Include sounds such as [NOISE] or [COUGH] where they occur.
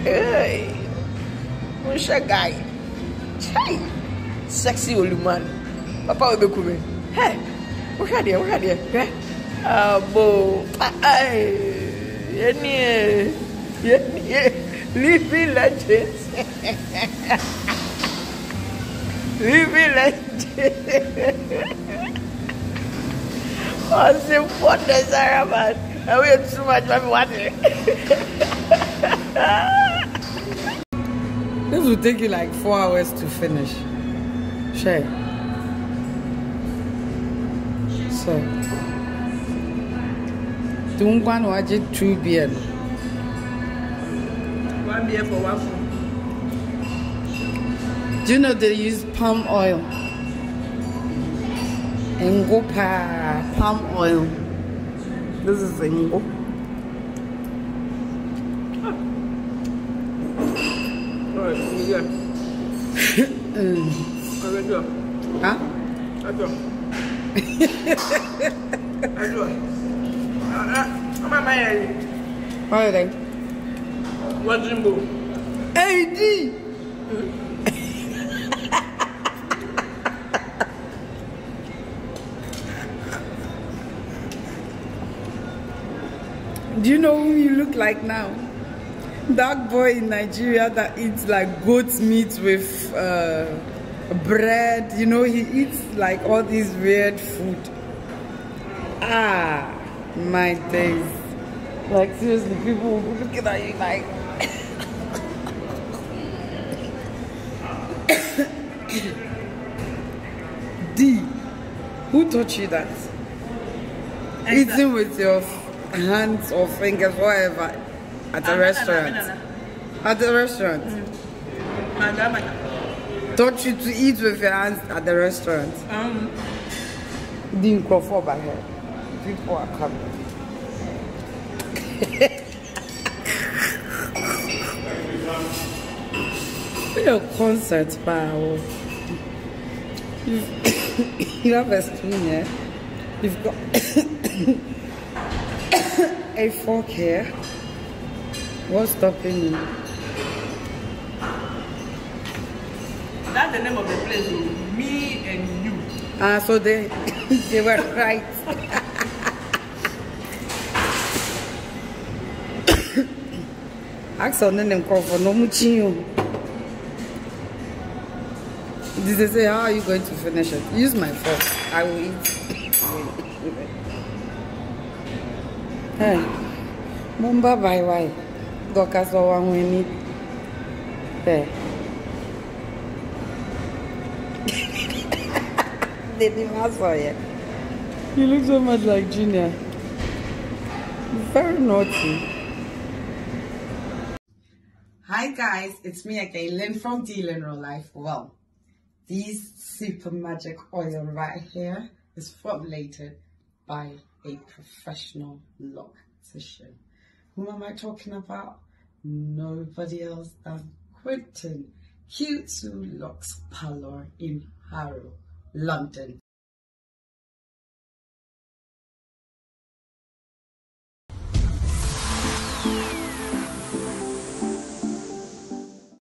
Hey, what's that guy? Chai, sexy Oluman. Papa will be coming. Hey, there? What's that there? Hey, abo, ay, eh, yeni, eh, yeni, eh, living legends. [LAUGHS] living legends. [LAUGHS] The fun, Zara, man? I wait too much, my water. This will take you like four hours to finish. Share. So. Tungwan waje two beer. One beer for one food. Do you know they use palm oil? Engo palm oil. This is engo. Alright, yeah. Okay, sure. Huh? That's all. That's all. I'm at my area. What are they? What's Jimbo? AD. Do you know who you look like now? That boy in Nigeria that eats like goat's meat with uh, bread. You know, he eats like all these weird food. Ah, my days. Like seriously, people will be looking at you like. [COUGHS] D, who taught you that? Eating with your hands or fingers, whatever, at the restaurant. At the restaurant. Taught you to eat with your hands at the restaurant. Um, Didn't go for by her. People are coming. Your concert, wow. You've, [COUGHS] you have a spoon here. You've got [COUGHS] a fork here. What's stopping you? that's the name of the place. oh. Me and you. Ah, so they [LAUGHS] they were right. Axel and them call for no muchinho. Did they say how are you going to finish it? Use my fork. I will eat. Hey, Mumba bye bye. Doka so one we need. There. [LAUGHS] They didn't ask for it. You look so much like Junior. Very naughty. Hi guys, it's me again, Lyn from Dee-Lyn Real Life. Well, this super magic oil right here is formulated by a professional loctician. Whom am I talking about? Nobody else than Quentin Q2 Lux Parlor in Harrow, London.